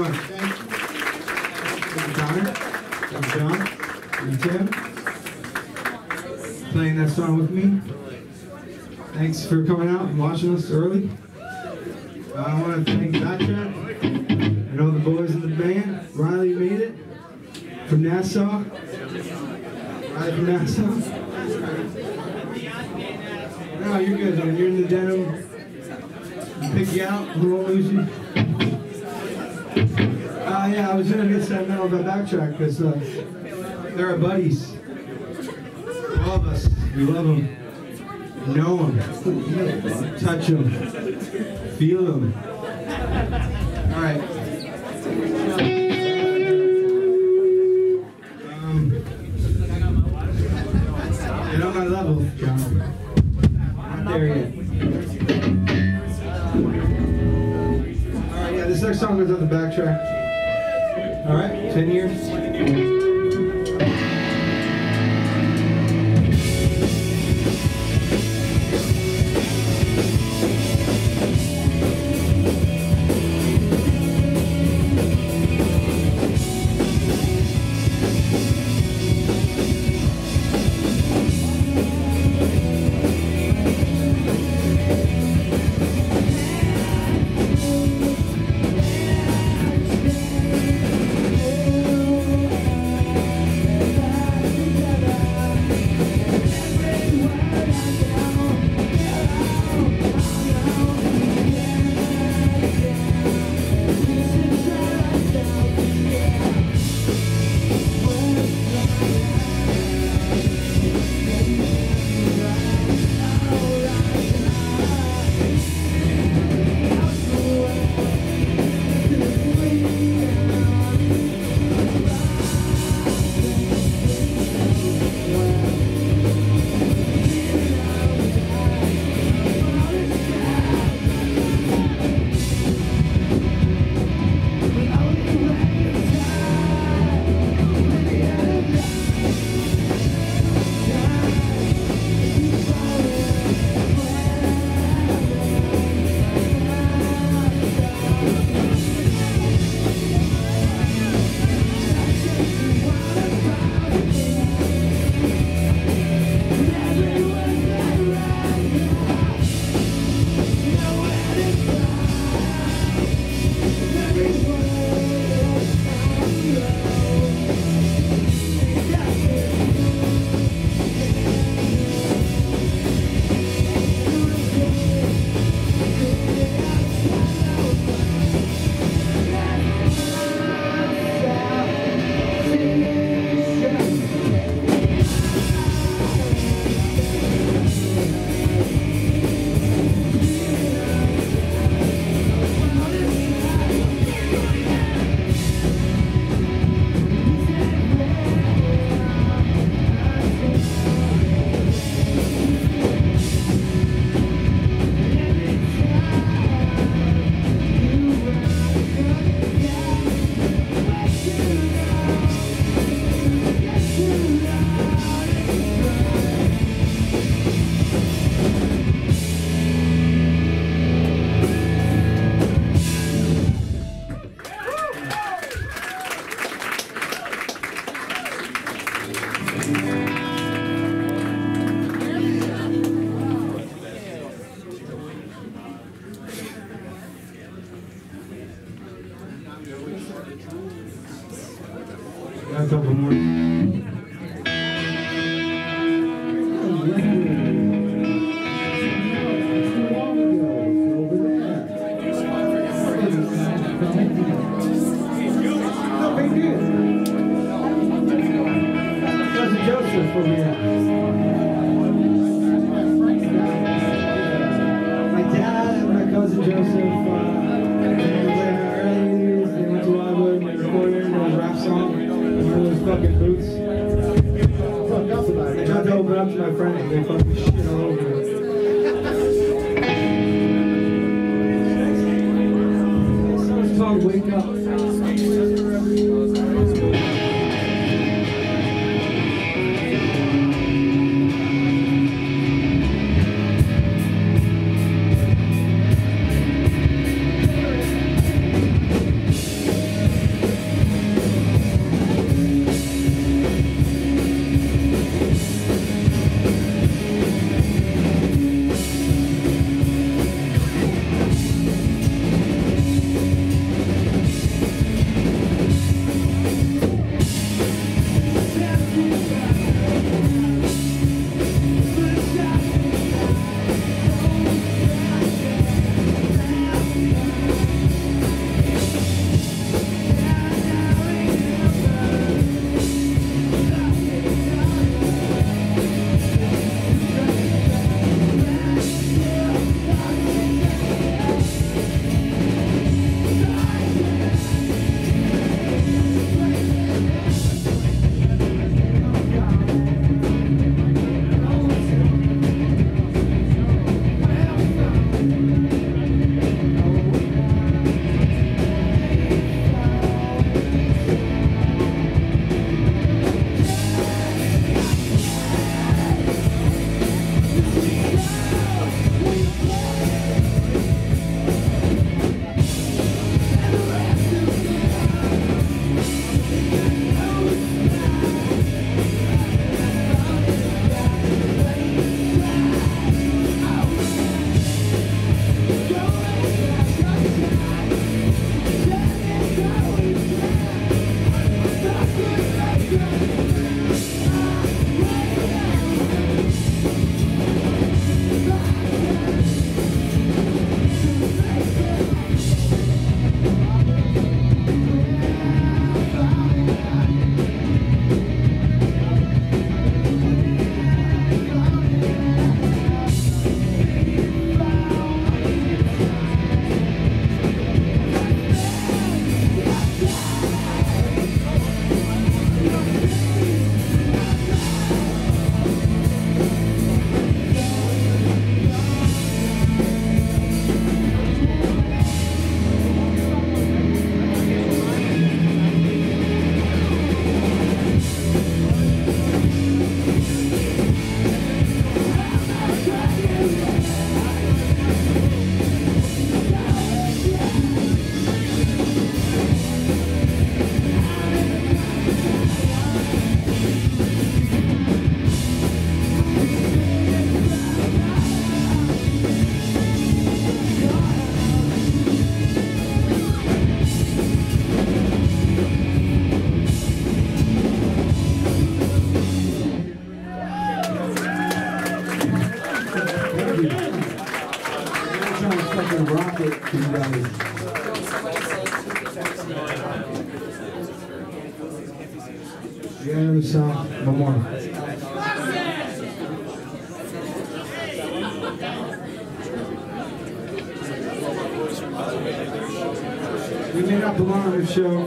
very much. Thank Connor. Thank John. You, Tim. Playing that song with me. Thanks for coming out and watching us early. I want to thank Backtrack and all the boys in the band. Riley made it from Nassau. Riley from Nassau. No, you're good, man. You're in the denim. Pick you out. We won't lose you. Uh, yeah, Metal about backtrack because uh, they're our buddies. All of us, we love them, know them, touch them, feel them. All right.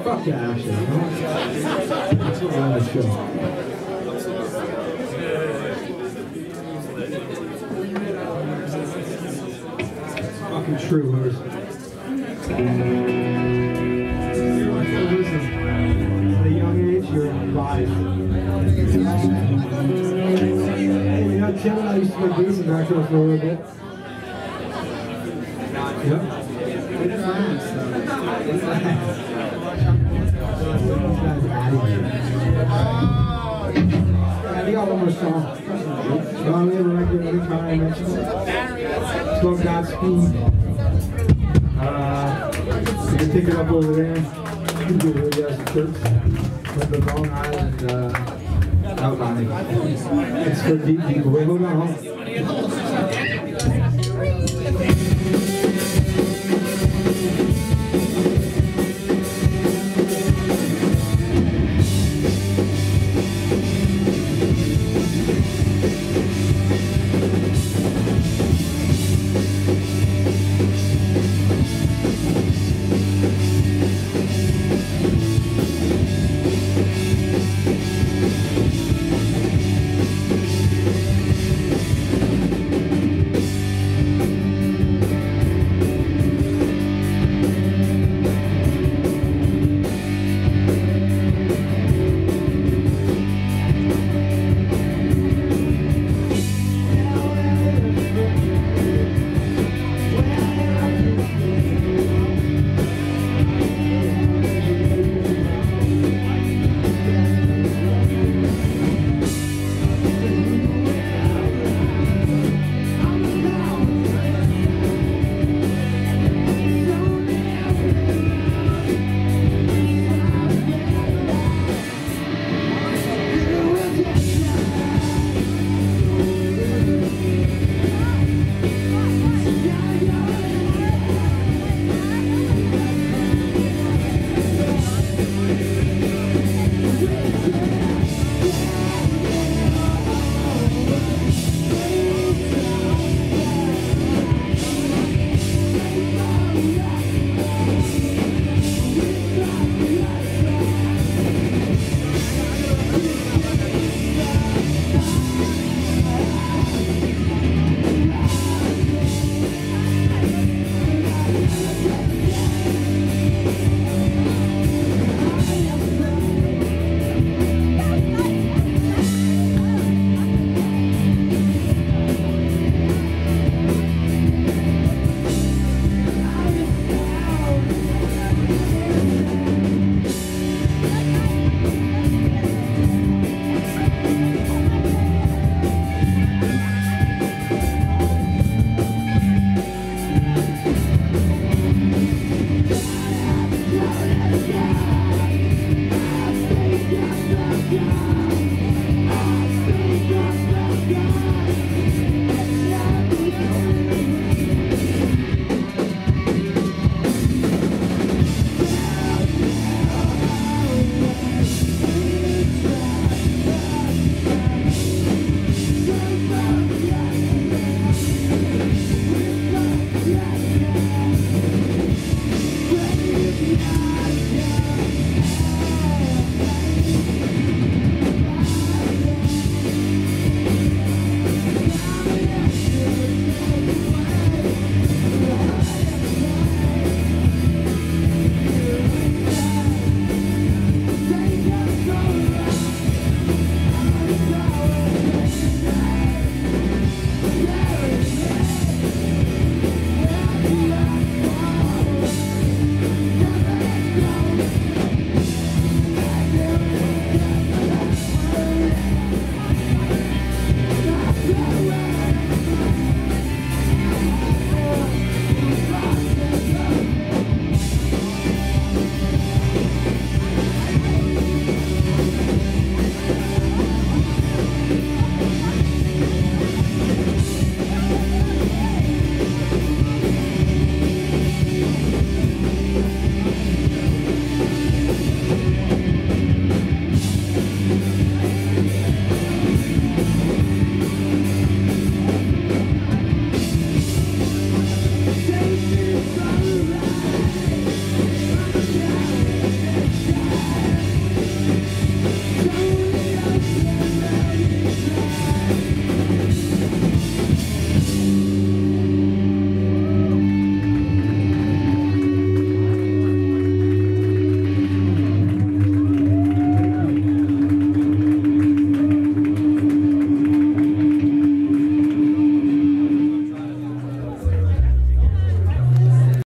Fuck yeah, actually. Let's go on the show. fucking true, whoever's. Listen, at a young age, you're biased. Hey, Godspeed. Uh, you can pick it up over there. You can do as church. The Long Island uh, outline. It's for deep people. Wait, on.